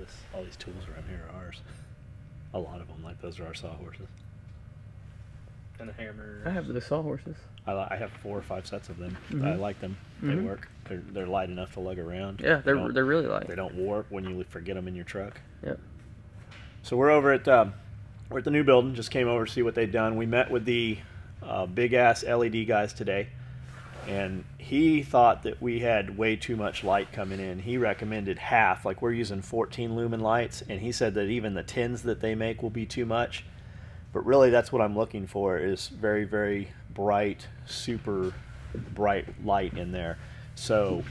this, all these tools around here are ours. A lot of them, like those are our sawhorses. And the hammer. I have the sawhorses. I, li- I have four or five sets of them. I Mhm. like them. They Mhm. work. They're they're light enough to lug around. Yeah, They they're don't- they're really light. They don't warp when you forget them in your truck. Yep. So we're over at um, we're at the new building. Just came over to see what they'd done. We met with the uh, big ass LED guys today, and he thought that we had way too much light coming in. He recommended half. Like we're using 14 lumen lights, and he said that even the tins that they make will be too much. But really, that's what I'm looking for is very very bright, super bright light in there. So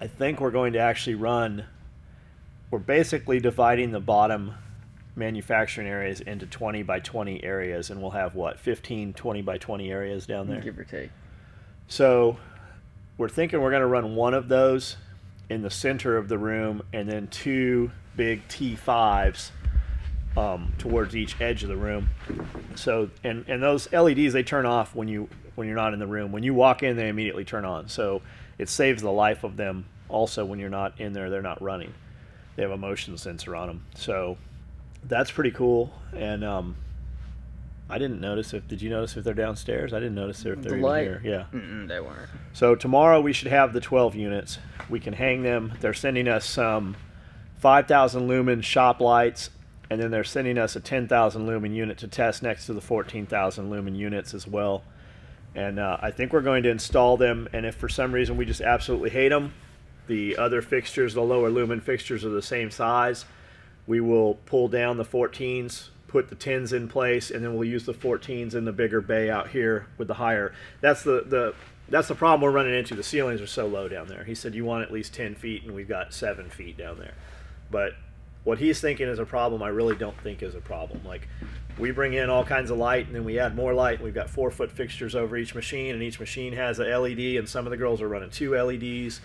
I think we're going to actually run we're basically dividing the bottom manufacturing areas into 20 by 20 areas and we'll have what 15 20 by 20 areas down there Give or take. So we're thinking we're going to run one of those in the center of the room and then two big t5s um, towards each edge of the room. So and and those leds they turn off when you when you're not in the room. When you walk in they immediately turn on. So it saves the life of them also when you're not in there they're not running. They have a motion sensor on them so that's pretty cool. And um, i didn't notice if did you notice if they're downstairs i didn't notice if they're the light. here yeah Mm-mm, they weren't. so tomorrow we should have the 12 units. We can hang them. They're sending us some 5,000 lumen shop lights, and then they're sending us a 10,000 lumen unit to test next to the 14,000 lumen units as well. And uh, I think we're going to install them. And if for some reason we just absolutely hate them, the other fixtures, the lower lumen fixtures, are the same size. We will pull down the 14s, put the 10s in place, and then we'll use the 14s in the bigger bay out here with the higher. That's the the that's the problem we're running into. The ceilings are so low down there. He said you want at least 10 feet, and we've got seven feet down there. But what he's thinking is a problem, I really don't think is a problem. Like we bring in all kinds of light, and then we add more light. And we've got four foot fixtures over each machine, and each machine has a LED, and some of the girls are running two LEDs.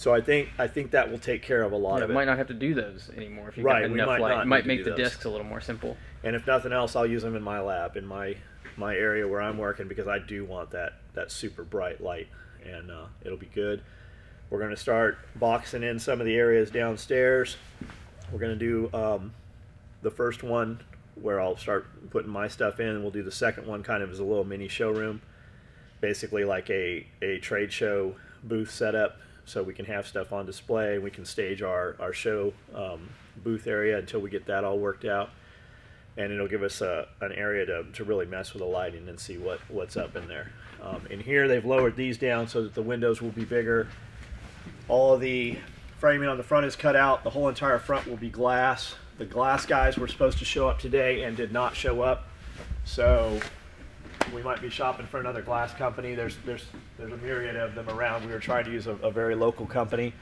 So I think I think that will take care of a lot Yeah, of it. might not have to do those anymore if you Right, got enough might light. It might make the those. discs a little more simple. And if nothing else, I'll use them in my lab, in my my area where I'm working, because I do want that that super bright light, and uh, it'll be good. We're going to start boxing in some of the areas downstairs. We're going to do um, the first one where I'll start putting my stuff in, and we'll do the second one kind of as a little mini showroom, basically like a a trade show booth setup, so we can have stuff on display. And we can stage our our show um, booth area until we get that all worked out and it'll give us a, an area to, to really mess with the lighting and see what, what's up in there. Um, in here, they've lowered these down so that the windows will be bigger. All of the framing on the front is cut out. The whole entire front will be glass. The glass guys were supposed to show up today and did not show up. So we might be shopping for another glass company. There's there's there's a myriad of them around. We were trying to use a, a very local company,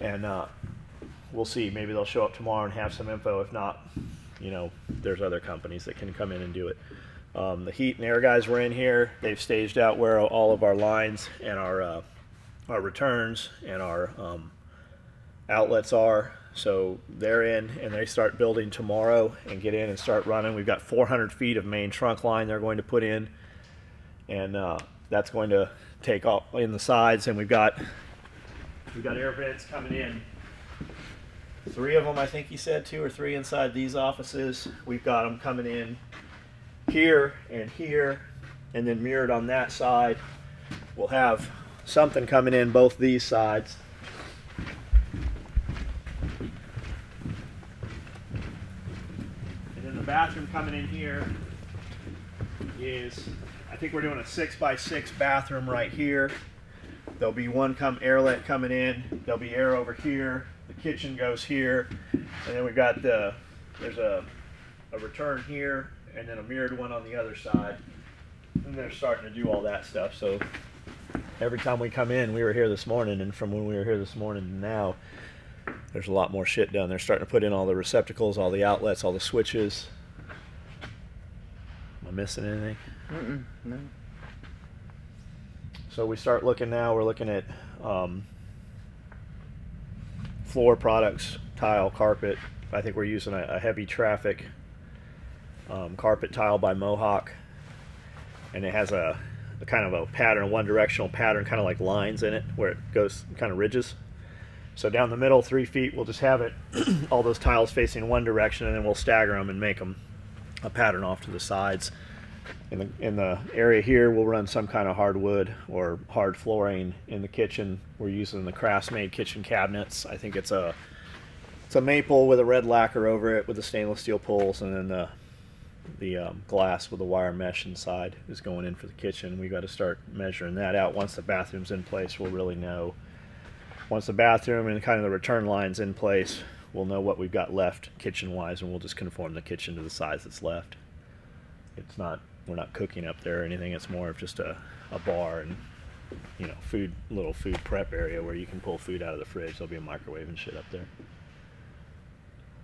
and uh, we'll see. Maybe they'll show up tomorrow and have some info. If not, you know, there's other companies that can come in and do it. Um, the heat and air guys were in here. They've staged out where all of our lines and our uh, our returns and our um, outlets are. So they're in and they start building tomorrow and get in and start running. We've got 400 feet of main trunk line they're going to put in, and uh, that's going to take off in the sides. And we've got we've got air vents coming in three of them, I think he said, two or three inside these offices. We've got them coming in here and here, and then mirrored on that side. We'll have something coming in both these sides. And then the bathroom coming in here is, I think we're doing a six by six bathroom right here. There'll be one come airlet coming in. There'll be air over here. The kitchen goes here, and then we've got the there's a a return here, and then a mirrored one on the other side. And they're starting to do all that stuff. So every time we come in, we were here this morning, and from when we were here this morning to now, there's a lot more shit down there. Starting to put in all the receptacles, all the outlets, all the switches. Am I missing anything? Mm-mm, no. So we start looking now. We're looking at um, floor products, tile, carpet. I think we're using a, a heavy traffic um, carpet tile by Mohawk, and it has a, a kind of a pattern, a one-directional pattern, kind of like lines in it, where it goes kind of ridges. So down the middle, three feet, we'll just have it all those tiles facing one direction, and then we'll stagger them and make them a pattern off to the sides. In the in the area here, we'll run some kind of hardwood or hard flooring. In the kitchen, we're using the KraftMaid kitchen cabinets. I think it's a it's a maple with a red lacquer over it with the stainless steel poles, and then the the um, glass with the wire mesh inside is going in for the kitchen. We've got to start measuring that out. Once the bathroom's in place, we'll really know. Once the bathroom and kind of the return lines in place, we'll know what we've got left kitchen wise, and we'll just conform the kitchen to the size that's left. It's not we're not cooking up there or anything. It's more of just a, a bar and you know food little food prep area where you can pull food out of the fridge. There'll be a microwave and shit up there.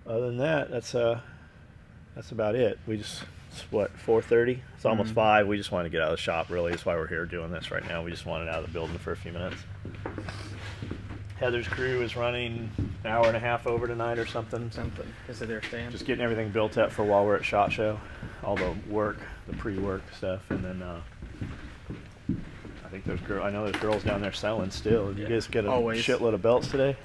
Other than that, that's uh that's about it. We just it's what 4:30. It's almost Mhm. five. We just wanted to get out of the shop. Really, that's why we're here doing this right now. We just wanted out of the building for a few minutes. Heather's crew is running hour and a half over tonight or something. Something. Is it their stand? Just getting everything built up for while we're at Shot Show. All the work, the pre-work stuff, and then uh, I think there's girl. I know there's girls down there selling still. You Yeah. guys get a Always. shitload of belts today.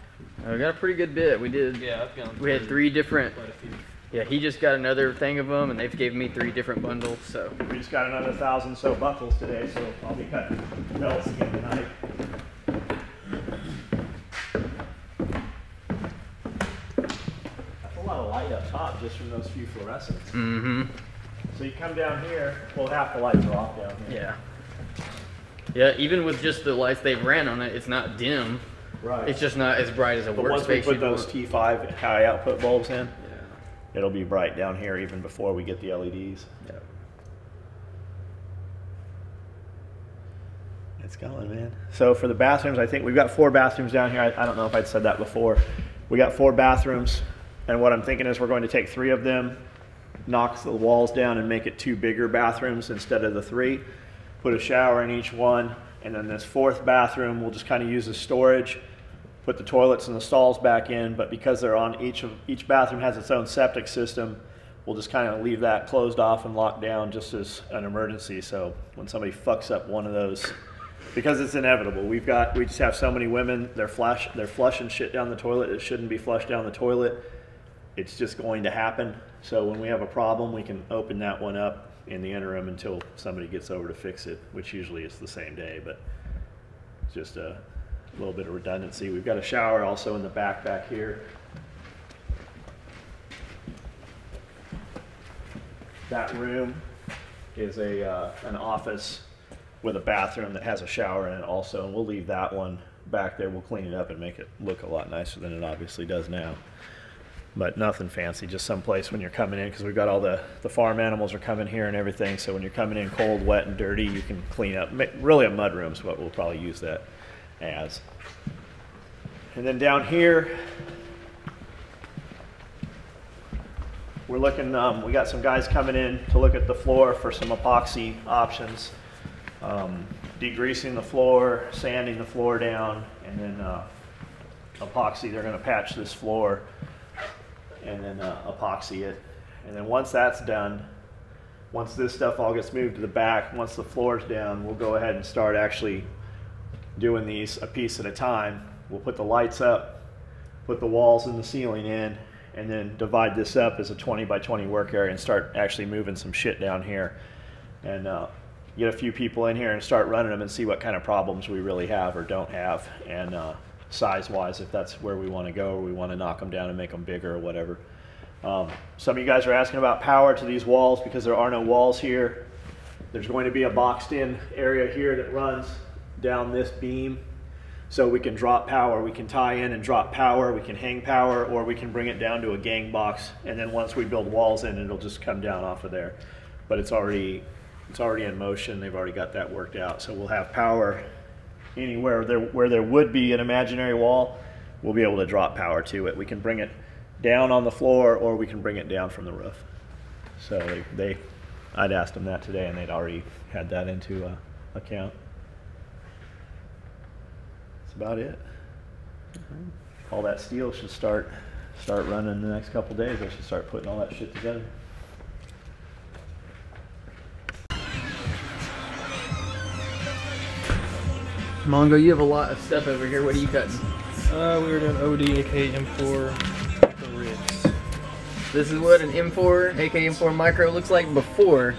Uh, we got a pretty good bit. We did. Yeah, I've gone. We had three different. Quite a few. Yeah, he just got another thing of them, and they've gave me three different bundles. So We just got another thousand so buckles today, so I'll be cutting belts again tonight. That's a lot of light up top just from those few fluorescents. Mm-hmm. So you come down here, well half the lights are off down here. Yeah. Yeah, even with just the lights they've ran on it, it's not dim. Right. It's just not as bright as a But once we workspace put those want. T5 high output bulbs in, Yeah. it'll be bright down here even before we get the E LEDs. Yeah. It's going, man. So for the bathrooms, I think we've got four bathrooms down here. I, I don't know if I'd said that before. We got four bathrooms, and what I'm thinking is we're going to take three of them, knock the walls down, and make it two bigger bathrooms instead of the three. Put a shower in each one, and then this fourth bathroom we'll just kind of use as storage. Put the toilets and the stalls back in, but because they're on each of each bathroom has its own septic system, we'll just kind of leave that closed off and locked down just as an emergency. So when somebody fucks up one of those, because it's inevitable. We've got we just have so many women. They're flush. They're flushing shit down the toilet. It shouldn't be flushed down the toilet. It's just going to happen. So when we have a problem, we can open that one up in the interim until somebody gets over to fix it, which usually is the same day. But it's just a little bit of redundancy. We've got a shower also in the back back here. That room is a uh, an office with a bathroom that has a shower in it also, and we'll leave that one back there. We'll clean it up and make it look a lot nicer than it obviously does now. But nothing fancy, just someplace when you're coming in, because we've got all the, the farm animals are coming here and everything. So when you're coming in cold, wet, and dirty, you can clean up. Really, a mud room's what we'll probably use that as. And then down here, we're looking, um, we got some guys coming in to look at the floor for some epoxy options. Um, degreasing the floor, sanding the floor down, and then, uh, epoxy, they're gonna patch this floor and then, uh, epoxy it. And then once that's done, once this stuff all gets moved to the back, once the floor's down, we'll go ahead and start actually doing these a piece at a time. We'll put the lights up, put the walls and the ceiling in, and then divide this up as a 20 by 20 work area and start actually moving some shit down here. And uh, get a few people in here and start running them and see what kind of problems we really have or don't have. And uh, size wise, if that's where we want to go or we want to knock them down and make them bigger or whatever. Um, some of you guys are asking about power to these walls because there are no walls here. There's going to be a boxed in area here that runs down this beam. So we can drop power, we can tie in and drop power, we can hang power, or we can bring it down to a gang box. And then once we build walls in, it'll just come down off of there. But it's already, it's already in motion. They've already got that worked out. So we'll have power anywhere there, where there would be an imaginary wall, we'll be able to drop power to it. We can bring it down on the floor or we can bring it down from the roof. So they, they I'd asked them that today and they'd already had that into uh, account. That's about it. All that steel should start start running in the next couple days. I should start putting all that shit together. Mongo, you have a lot of stuff over here. What are you cutting? Uh, we were doing OD, AK, M4, the rigs. This is what an M4, aka M4 Micro, looks like before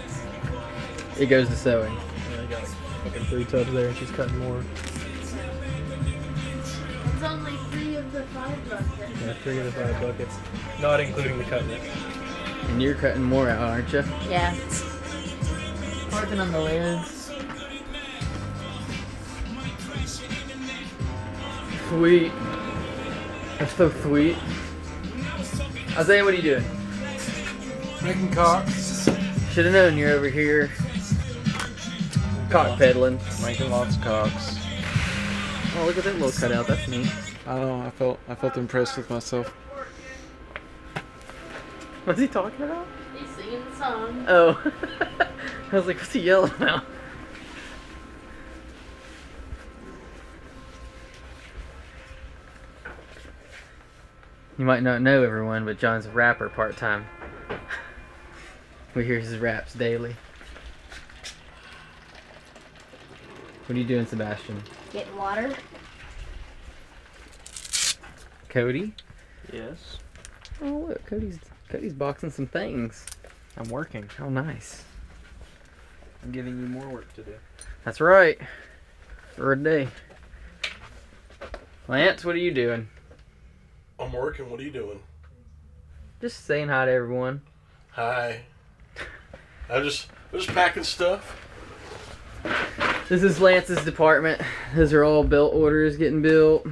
it goes to sewing. Yeah, I got like fucking three tubs there, and she's cutting more. It's only three of the five buckets. Yeah, three of the five buckets, not including the cutlet. And you're cutting more out, aren't you? Yeah. Working on the lids. Sweet. That's so sweet. Isaiah, what are you doing? Making cocks. Should have known you're over here cock peddling. Making lots of cocks. Oh, look at that little cutout. That's neat. I don't know. I felt I felt impressed with myself. What's he talking about? He's singing the song. Oh. I was like, what's he yelling about? You might not know everyone, but John's a rapper part time. we hear his raps daily. What are you doing, Sebastian? Getting water. Cody? Yes. Oh look, Cody's Cody's boxing some things. I'm working. How nice. I'm giving you more work to do. That's right. For a day. Lance, what are you doing? I'm working. What are you doing? Just saying hi to everyone. Hi. I'm just I'm just packing stuff. This is Lance's department. Those are all belt orders getting built.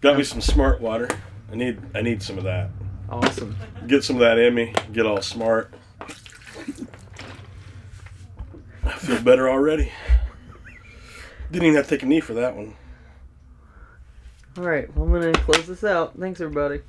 Got me some smart water. I need I need some of that. Awesome. Get some of that in me. Get all smart. I feel better already. Didn't even have to take a knee for that one. Alright, well, I'm going to close this out. Thanks, everybody.